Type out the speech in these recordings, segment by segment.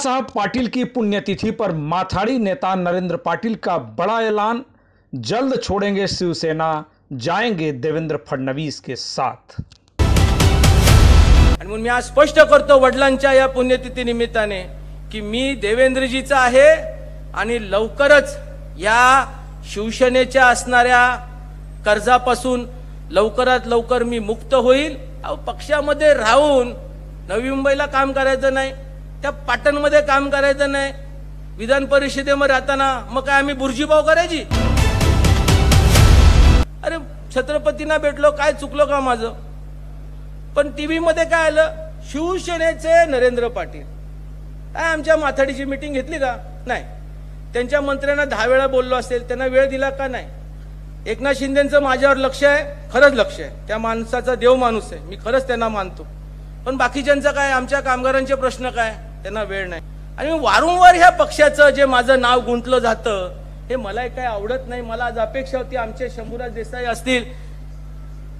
साहब पाटिल की पुण्यतिथि पर माथाड़ी नेता नरेंद्र पाटिल का बड़ा ऐलान। जल्द छोड़ेंगे शिवसेना जाएंगे देवेंद्र फडणवीस के साथ। आणि म्हणून मी आज स्पष्ट करतो वडिलांच्या या पुण्यतिथी निमित्ताने की मी देवेंद्रजीचा आहे आणि लवकरच या शिवसेनेच्या असणाऱ्या कर्जापासून लवकरात लवकर मी मुक्त होईल. पक्षामध्ये राहून नवी मुंबईला काम करायचं नाही. त्या पाटणमध्ये काम करायचं नाही. विधान परिषदेमध्ये राहताना मग काय आम्ही बुर्जीभाव करायची? अरे छत्रपतींना भेटलो काय चुकलो का माझं? पण टी व्हीमध्ये काय आलं? शिवसेनेचे नरेंद्र पाटील. काय आमच्या माथाडीची मिटिंग घेतली का? नाही. त्यांच्या मंत्र्यांना दहा वेळा बोललो असेल त्यांना वेळ दिला का नाही? एकनाथ शिंदेचं माझ्यावर लक्ष आहे खरंच लक्ष आहे. त्या माणसाचा देव माणूस आहे. मी खरंच त्यांना मानतो. पण बाकीच्यांचं काय? आमच्या कामगारांचे प्रश्न काय? त्यांना वेळ नाही. आणि वारंवार ह्या पक्षाचं जे माझं नाव गुंतलं जातं हे मला काय आवडत नाही. मला आज अपेक्षा होती आमचे शंभूराज देसाई असतील.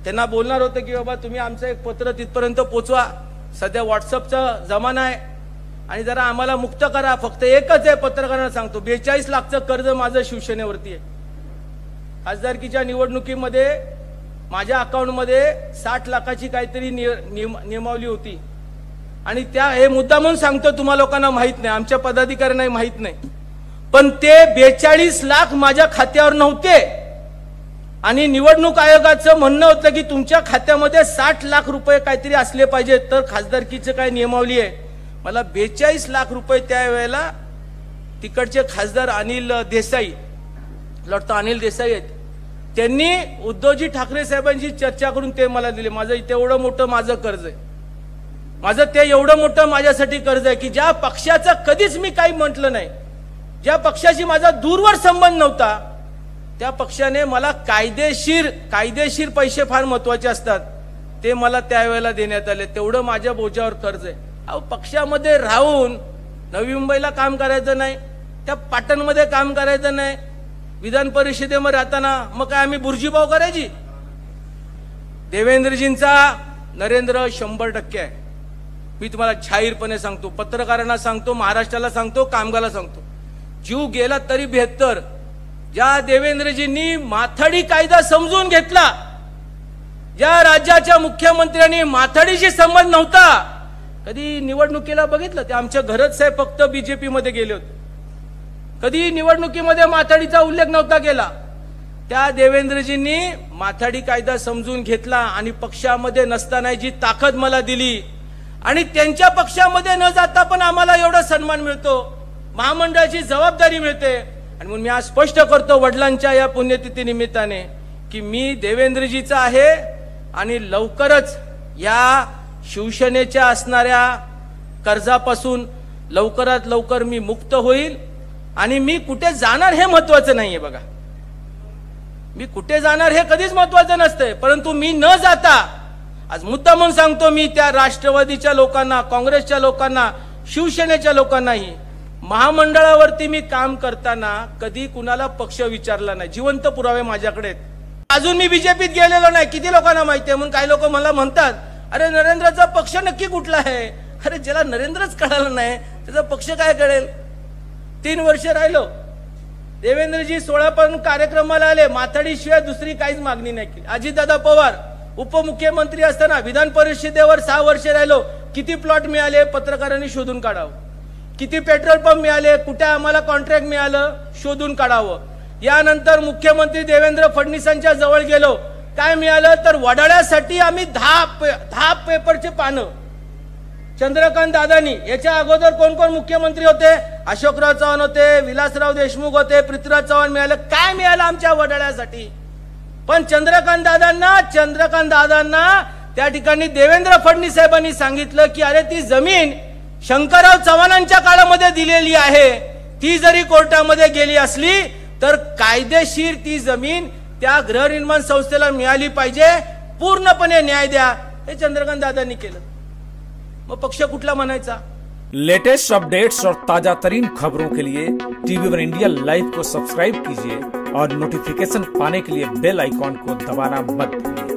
त्यांना बोलणार होतं की बाबा तुम्ही आमचं एक पत्र तिथपर्यंत पोचवा. सध्या व्हॉट्सअपचा जमाना आहे. आणि जरा आम्हाला मुक्त करा. फक्त एकच आहे पत्रकारांना सांगतो. बेचाळीस लाखचं कर्ज माझं शिवसेनेवरती आहे. खासदारकीच्या निवडणुकीमध्ये माझ्या अकाउंटमध्ये साठ लाखाची काहीतरी निय- नियमावली होती. आणि त्या हे मुद्दा म्हणून सांगतो तुम्हा लोकांना माहीत नाही आमच्या पदाधिकाऱ्यांनाही माहीत नाही. पण ते बेचाळीस लाख माझ्या खात्यावर नव्हते. आणि निवडणूक आयोगाचं म्हणणं होतं की तुमच्या खात्यामध्ये साठ लाख रुपये काहीतरी असले पाहिजे तर खासदारकीचं काय नियमावली आहे? मला बेचाळीस लाख रुपये त्यावेळेला तिकडचे खासदार अनिल देसाई वाटतं अनिल देसाई आहेत. त्यांनी उद्धवजी ठाकरे साहेबांची चर्चा करून ते मला दिले. माझं तेवढं मोठं माझं कर्ज आहे. माझं ते एवढं मोठं माझ्यासाठी कर्ज आहे की ज्या पक्षाचं कधीच मी काही म्हटलं नाही. ज्या पक्षाशी माझा दूरवर संबंध नव्हता त्या पक्षाने मला कायदेशीर कायदेशीर पैसे फार महत्त्वाचे असतात. ते मला त्यावेळेला देण्यात आले. तेवढं माझ्या बोजावर कर्ज आहे. अहो पक्षामध्ये राहून नवी मुंबईला काम करायचं नाही त्या पाटणमध्ये काम करायचं नाही विधान परिषदेमध्ये राहताना मग काय आम्ही बुर्जीभाव करायची? देवेंद्रजींचा नरेंद्र शंभर टक्के आहे. मी तुम्हाला जाहीरपणे सांगतो पत्रकारांना सांगतो महाराष्ट्राला सांगतो कामगारला सांगतो. जीव गेला तरी बेहत्तर. ज्या देवेंद्रजींनी माथाडी कायदा समजून घेतला ज्या राज्याच्या मुख्यमंत्र्यांनी माथाडीशी संबंध नव्हता कधी निवडणुकीला बघितलं ते? आमच्या घरच साहेब फक्त बीजेपी मध्ये गेले होते. कधी निवडणुकीमध्ये माथाडीचा उल्लेख नव्हता केला. त्या देवेंद्रजींनी माथाडी कायदा समजून घेतला आणि पक्षामध्ये नसताना जी ताकद मला दिली आणि त्यांच्या पक्षामध्ये न जाता पण आम्हाला एवढा सन्मान मिळतो. महामंडळाची जबाबदारी मिळते. आणि म्हणून मी आज स्पष्ट करतो वडिलांच्या या पुण्यतिथी निमित्ताने की मी देवेंद्रजीचा आहे आणि लवकरच या शिवसेनेच्या असणाऱ्या कर्जापासून लवकरात लवकर मी मुक्त होईल. आणि मी कुठे जाणार हे महत्वाचं नाहीये बघा. मी कुठे जाणार हे कधीच महत्वाचं नसतंय. परंतु मी न जाता आज मुद्दा म्हणून सांगतो मी त्या राष्ट्रवादीच्या लोकांना काँग्रेसच्या लोकांना शिवसेनेच्या लोकांनाही महामंडळावरती मी काम करताना कधी कुणाला पक्ष विचारला नाही. जिवंत पुरावे माझ्याकडे अजून मी बीजेपीत गेलेलो नाही. किती लोकांना माहिती आहे? म्हणून काही लोक मला म्हणतात अरे नरेंद्रचा पक्ष नक्की कुठला आहे? अरे ज्याला नरेंद्रच कळालं नाही त्याचा पक्ष काय कळेल? तीन वर्ष राहिलो. देवेंद्रजी सोळा पण कार्यक्रमाला आले. माथाडीशिवाय दुसरी काहीच मागणी नाही केली. अजितदादा पवार उपमुख्यमंत्री असताना विधान परिषदेवर सहा वर्ष राहिलो किती प्लॉट मिळाले पत्रकारांनी शोधून काढावं? किती पेट्रोल पंप मिळाले कुठे आम्हाला कॉन्ट्रॅक्ट मिळालं शोधून काढावं? यानंतर मुख्यमंत्री देवेंद्र फडणवीसांच्या जवळ गेलो काय मिळालं? तर वडाळ्यासाठी आम्ही दहा पे- दहा पेपरचे पानं. चंद्रकांत दादानी याच्या अगोदर कोण कोण मुख्यमंत्री होते? अशोकराव चव्हाण होते विलासराव देशमुख होते पृथ्वीराज चव्हाण मिळालं. काय मिळालं आमच्या वडाळ्यासाठी? पण चंद्रकांत दादांना चंद्रकांत दादांना त्या ठिकाणी देवेंद्र फडणवीस साहेबांनी सांगितलं की अरे ती जमीन शंकरराव चव्हाणांच्या काळामध्ये दिलेली आहे. ती जरी कोर्टामध्ये गेली असली तर कायदेशीर ती जमीन त्या गृहनिर्माण संस्थेला मिळाली पाहिजे. पूर्णपणे न्याय द्या. हे चंद्रकांत दादांनी केलं. मग पक्ष कुठला म्हणायचा? लेटेस्ट अपडेट्स और ताजा तरीन खबरों के लिए टीवी वन इंडिया लाइव को सब्सक्राइब कीजिए। और नोटिफिकेशन पाने के लिए बेल आइकॉन को दबाना मत भूलिए।